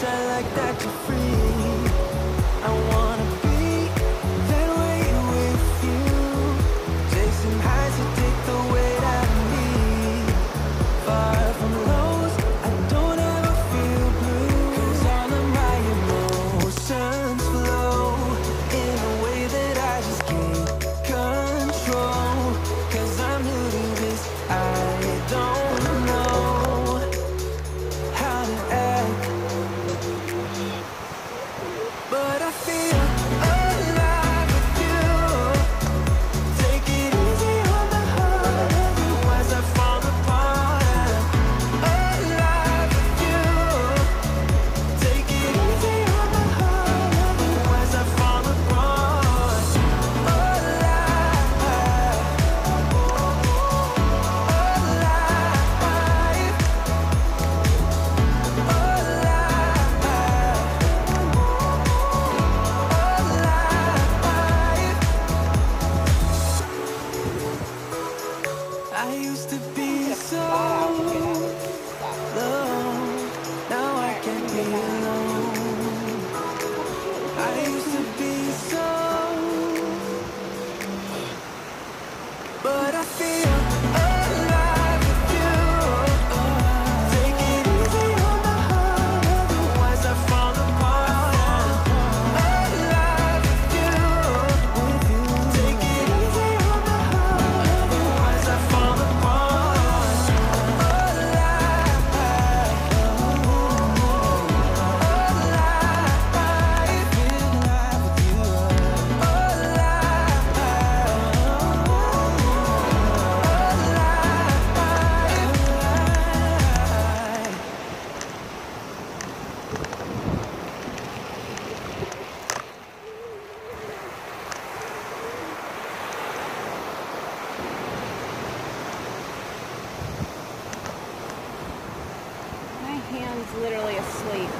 sound like that I used to be so literally asleep.